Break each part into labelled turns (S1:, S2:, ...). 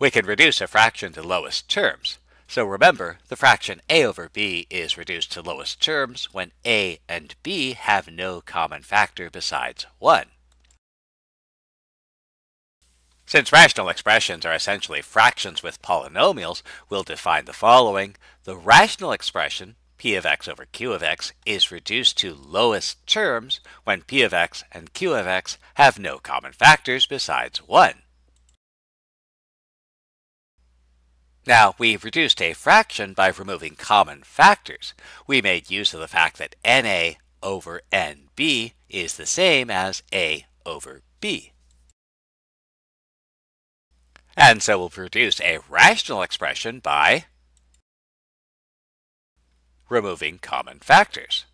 S1: We can reduce a fraction to lowest terms. So remember, the fraction a over b is reduced to lowest terms when a and b have no common factor besides 1. Since rational expressions are essentially fractions with polynomials, we'll define the following. The rational expression, p of x over q of x, is reduced to lowest terms when p of x and q of x have no common factors besides 1. Now, we've reduced a fraction by removing common factors. We made use of the fact that NA over NB is the same as A over B. And so we'll produce a rational expression by removing common factors.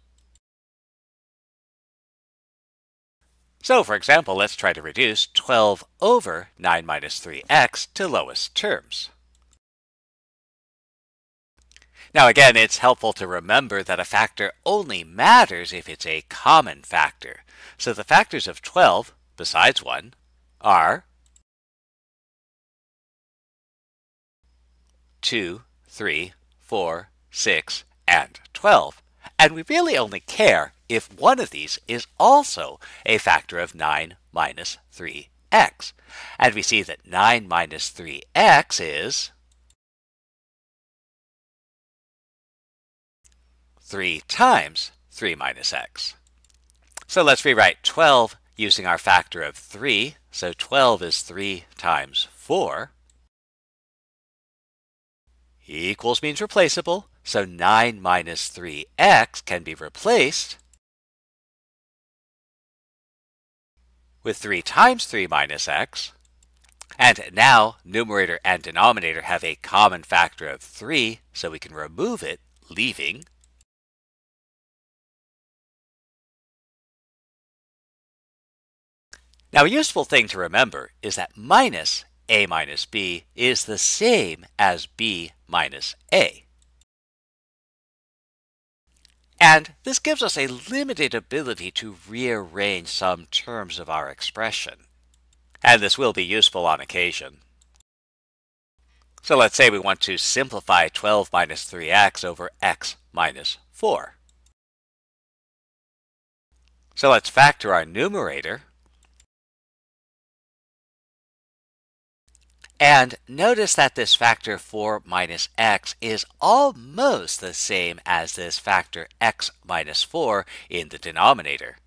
S1: So, for example, let's try to reduce 12 over 9 minus 3x to lowest terms. Now again, it's helpful to remember that a factor only matters if it's a common factor. So the factors of 12, besides 1, are 2, 3, 4, 6, and 12. And we really only care if one of these is also a factor of 9 minus 3x. And we see that 9 minus 3x is 3 times 3 minus x. So let's rewrite 12 using our factor of 3. So 12 is 3 times 4. Equals means replaceable, so 9 minus 3x can be replaced with 3 times 3 minus x. And now numerator and denominator have a common factor of 3, so we can remove it, leaving Now, a useful thing to remember is that minus a minus b is the same as b minus a. And this gives us a limited ability to rearrange some terms of our expression. And this will be useful on occasion. So let's say we want to simplify 12 minus 3x over x minus 4. So let's factor our numerator, And notice that this factor 4 minus x is almost the same as this factor x minus 4 in the denominator.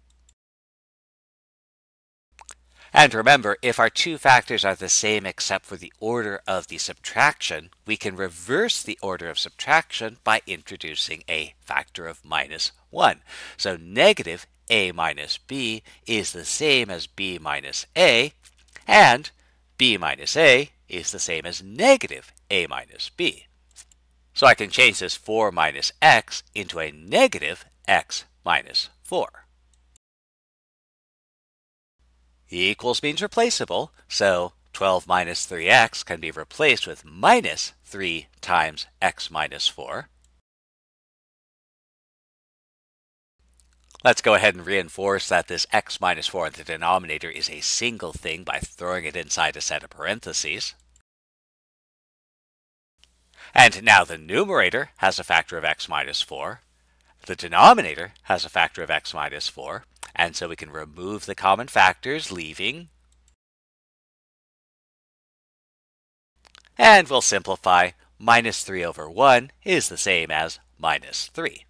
S1: And remember, if our two factors are the same except for the order of the subtraction, we can reverse the order of subtraction by introducing a factor of minus 1. So negative a minus b is the same as b minus a, and b minus a is the same as negative a minus b. So I can change this 4 minus x into a negative x minus 4. Equals means replaceable, so 12 minus 3x can be replaced with minus 3 times x minus 4. Let's go ahead and reinforce that this x minus 4 in the denominator is a single thing by throwing it inside a set of parentheses. And now the numerator has a factor of x minus 4. The denominator has a factor of x minus 4. And so we can remove the common factors, leaving. And we'll simplify. Minus 3 over 1 is the same as minus 3.